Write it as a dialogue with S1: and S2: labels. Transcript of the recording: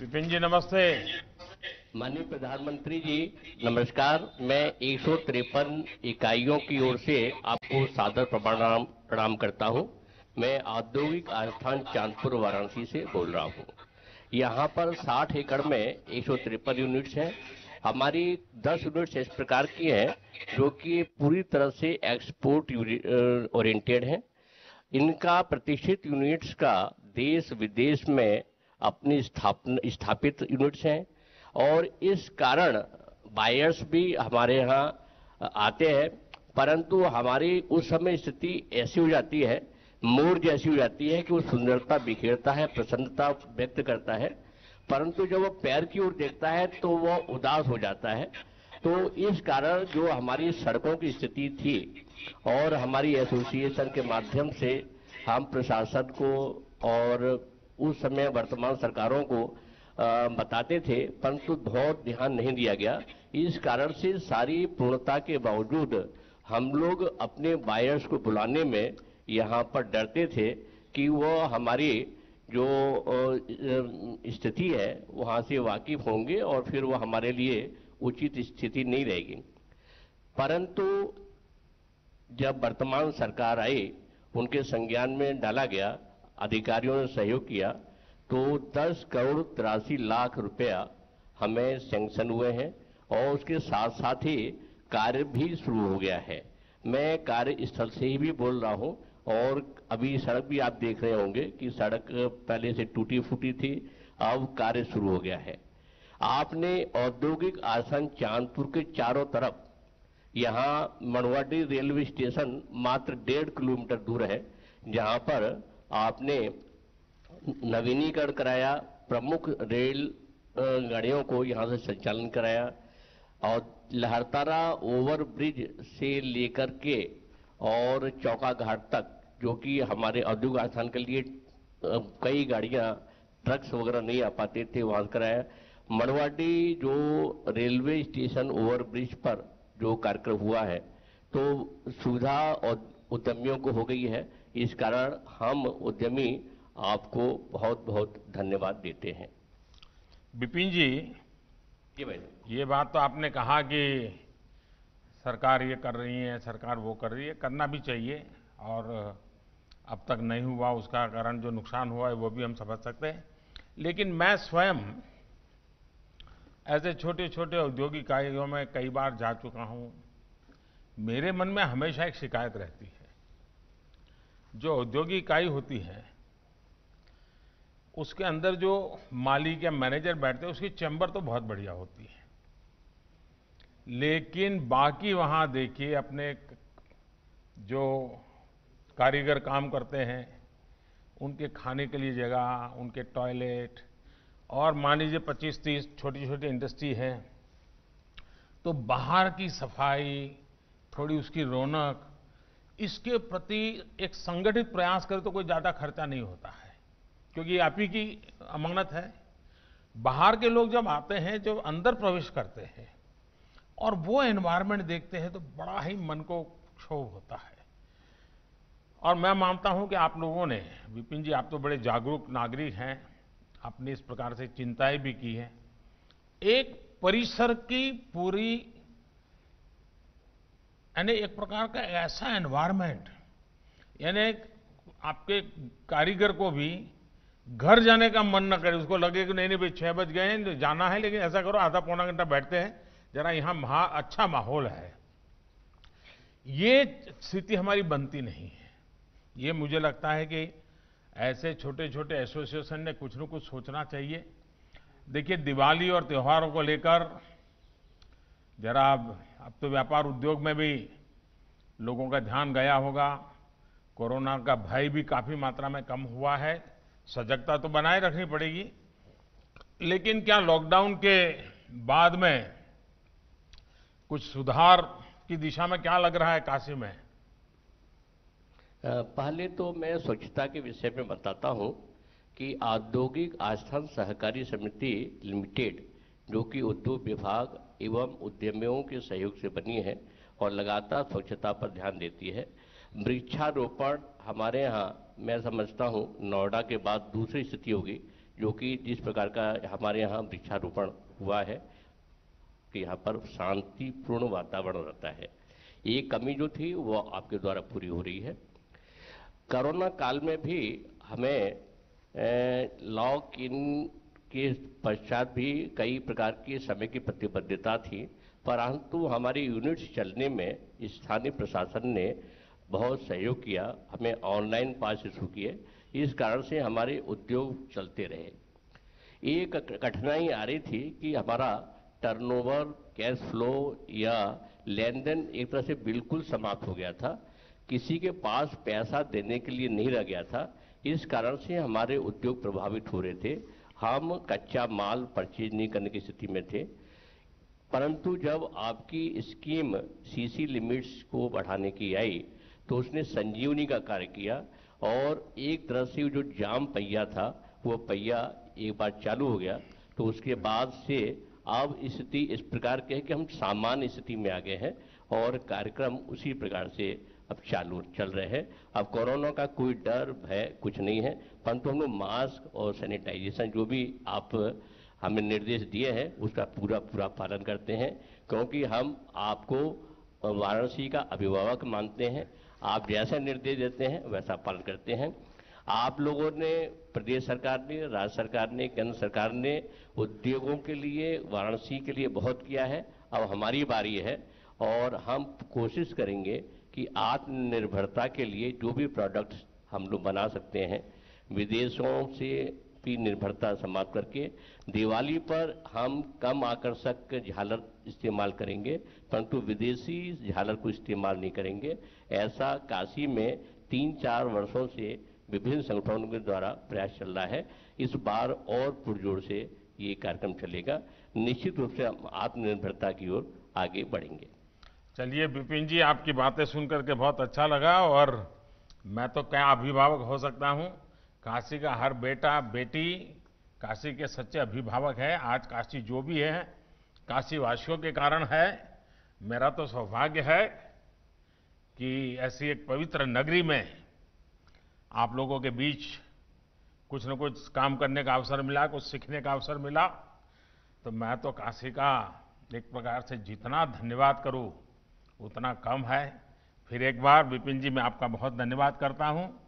S1: विपिन जी, नमस्ते।
S2: माननीय प्रधानमंत्री जी, नमस्कार। मैं एक सौ तिरपन इकाइयों की ओर से आपको सादर प्रणाम प्रणाम करता हूँ। मैं औद्योगिक आस्थान चांदपुर, वाराणसी से बोल रहा हूँ। यहाँ पर 60 एकड़ में एक यूनिट्स हैं। हमारी 10 यूनिट्स इस प्रकार की हैं, जो कि पूरी तरह से एक्सपोर्ट ओरिएंटेड हैं। इनका प्रतिष्ठित यूनिट्स का देश विदेश में अपनी स्थापना, स्थापित यूनिट्स हैं। और इस कारण बायर्स भी हमारे यहाँ आते हैं, परंतु हमारी उस समय स्थिति ऐसी हो जाती है मोर जैसी हो जाती है कि वो सुंदरता बिखेरता है, प्रसन्नता व्यक्त करता है। परंतु जब वो पैर की ओर देखता है तो वो उदास हो जाता है। तो इस कारण जो हमारी सड़कों की स्थिति थी और हमारी एसोसिएशन के माध्यम से हम प्रशासन को और उस समय वर्तमान सरकारों को बताते थे, परंतु बहुत ध्यान नहीं दिया गया। इस कारण से सारी पूर्णता के बावजूद हम लोग अपने बायर्स को बुलाने में यहाँ पर डरते थे कि वो हमारी जो स्थिति है, वहाँ से वाकिफ होंगे और फिर वो हमारे लिए उचित स्थिति नहीं रहेगी। परंतु जब वर्तमान सरकार आई, उनके संज्ञान में डाला गया अधिकारियों ने सहयोग किया तो 10 करोड़ तिरासी लाख रुपया हमें सैंक्शन हुए हैं और उसके साथ साथ ही कार्य भी शुरू हो गया है। मैं कार्य स्थल से ही भी बोल रहा हूँ और अभी सड़क भी आप देख रहे होंगे कि सड़क पहले से टूटी फूटी थी, अब कार्य शुरू हो गया है। आपने औद्योगिक आसन चांदपुर के चारों तरफ़, यहाँ मनवाडी रेलवे स्टेशन मात्र डेढ़ किलोमीटर दूर है, जहाँ पर आपने नवीनीकरण कराया, प्रमुख रेल गाड़ियों को यहाँ से संचालन कराया और लहरतारा ओवर ब्रिज से लेकर के और चौका घाट तक, जो कि हमारे औद्योगिक स्थान के लिए कई गाड़ियाँ, ट्रक्स वगैरह नहीं आ पाते थे, वहाँ कराया। मरवाडी जो रेलवे स्टेशन ओवर ब्रिज पर जो कार्यक्रम हुआ है तो सुविधा और उद्यमियों को हो गई है। इस कारण हम उद्यमी आपको बहुत बहुत धन्यवाद देते हैं।
S1: बिपिन जी
S2: जी भाई
S1: ये बात तो आपने कहा कि सरकार ये कर रही है सरकार वो कर रही है करना भी चाहिए और अब तक नहीं हुआ उसका कारण जो नुकसान हुआ है वो भी हम समझ सकते हैं। लेकिन मैं स्वयं ऐसे छोटे छोटे औद्योगिक इकाइयों में कई बार जा चुका हूँ। मेरे मन में हमेशा एक शिकायत रहती है। जो औद्योगिक इकाई होती है, उसके अंदर जो मालिक या मैनेजर बैठते हैं, उसकी चैम्बर तो बहुत बढ़िया होती है। लेकिन बाकी वहाँ देखिए, अपने जो कारीगर काम करते हैं, उनके खाने के लिए जगह, उनके टॉयलेट और मान लीजिए 25-30 छोटी छोटी इंडस्ट्री है तो बाहर की सफ़ाई, थोड़ी उसकी रौनक इसके प्रति एक संगठित प्रयास करे तो कोई ज़्यादा खर्चा नहीं होता है, क्योंकि आप ही की अमानत है। बाहर के लोग जब आते हैं, जब अंदर प्रवेश करते हैं और वो एनवायरनमेंट देखते हैं तो बड़ा ही मन को क्षोभ होता है। और मैं मानता हूँ कि आप लोगों ने, विपिन जी, आप तो बड़े जागरूक नागरिक हैं, आपने इस प्रकार से चिंताएँ भी की हैं। एक परिसर की पूरी यानी एक प्रकार का ऐसा एनवायरनमेंट यानी आपके कारीगर को भी घर जाने का मन न करे, उसको लगे कि नहीं नहीं भाई, छह बज गए हैं जाना है, लेकिन ऐसा करो, आधा पौना घंटा बैठते हैं, जरा यहाँ महा अच्छा माहौल है। ये स्थिति हमारी बनती नहीं है। ये मुझे लगता है कि ऐसे छोटे छोटे एसोसिएशन ने कुछ न कुछ सोचना चाहिए। देखिए, दिवाली और त्योहारों को लेकर जरा अब तो व्यापार उद्योग में भी लोगों का ध्यान गया होगा। कोरोना का भय भी काफ़ी मात्रा में कम हुआ है। सजगता तो बनाए रखनी पड़ेगी। लेकिन क्या लॉकडाउन के बाद में कुछ सुधार की दिशा में क्या लग रहा है काशी में?
S2: पहले तो मैं स्वच्छता के विषय में बताता हूँ कि औद्योगिक आस्थान सहकारी समिति लिमिटेड, जो कि उद्योग विभाग एवं उद्यमियों के सहयोग से बनी है और लगातार स्वच्छता पर ध्यान देती है। वृक्षारोपण हमारे यहाँ, मैं समझता हूँ, नोएडा के बाद दूसरी स्थिति होगी, जो कि जिस प्रकार का हमारे यहाँ वृक्षारोपण हुआ है, कि यहाँ पर शांतिपूर्ण वातावरण रहता है। ये कमी जो थी, वो आपके द्वारा पूरी हो रही है। कोरोना काल में भी हमें लॉक इन के पश्चात भी कई प्रकार के समय की प्रतिबद्धता थी, परंतु हमारी यूनिट्स चलने में स्थानीय प्रशासन ने बहुत सहयोग किया, हमें ऑनलाइन पास इशू किए, इस कारण से हमारे उद्योग चलते रहे। एक कठिनाई आ रही थी कि हमारा टर्नओवर कैश फ्लो या लेन देन एक तरह से बिल्कुल समाप्त हो गया था। किसी के पास पैसा देने के लिए नहीं रह गया था, इस कारण से हमारे उद्योग प्रभावित हो रहे थे। हम कच्चा माल परचेज नहीं करने की स्थिति में थे, परंतु जब आपकी स्कीम सीसी लिमिट्स को बढ़ाने की आई तो उसने संजीवनी का कार्य किया और एक तरह से जो जाम पहिया था, वो पहिया एक बार चालू हो गया तो उसके बाद से अब स्थिति इस प्रकार के है कि हम सामान्य स्थिति में आ गए हैं और कार्यक्रम उसी प्रकार से अब चालू चल रहे हैं। अब कोरोना का कोई डर, भय कुछ नहीं है। परंतु हम लोग मास्क और सैनिटाइजेशन जो भी आप हमें निर्देश दिए हैं, उसका पूरा पूरा पालन करते हैं। क्योंकि हम आपको वाराणसी का अभिभावक मानते हैं। आप जैसा निर्देश देते हैं, वैसा पालन करते हैं। आप लोगों ने, प्रदेश सरकार ने, राज्य सरकार ने, केंद्र सरकार ने उद्योगों के लिए, वाराणसी के लिए बहुत किया है। अब हमारी बारी है और हम कोशिश करेंगे कि आत्मनिर्भरता के लिए जो भी प्रोडक्ट्स हम लोग बना सकते हैं, विदेशों से भी निर्भरता समाप्त करके, दिवाली पर हम कम आकर्षक झालर इस्तेमाल करेंगे, परंतु विदेशी झालर को इस्तेमाल नहीं करेंगे। ऐसा काशी में तीन चार वर्षों से विभिन्न संगठनों के द्वारा प्रयास चल रहा है। इस बार और पुरजोर से ये कार्यक्रम चलेगा। निश्चित रूप से हम आत्मनिर्भरता की ओर आगे बढ़ेंगे।
S1: चलिए विपिन जी, आपकी बातें सुनकर के बहुत अच्छा लगा और मैं तो क्या अभिभावक हो सकता हूँ? काशी का हर बेटा, बेटी, काशी के सच्चे अभिभावक है। आज काशी जो भी है काशी वासियों के कारण है। मेरा तो सौभाग्य है कि ऐसी एक पवित्र नगरी में आप लोगों के बीच कुछ न कुछ काम करने का अवसर मिला, कुछ सीखने का अवसर मिला। तो मैं तो काशी का एक प्रकार से जितना धन्यवाद करूँ उतना कम है। फिर एक बार विपिन जी मैं आपका बहुत धन्यवाद करता हूँ।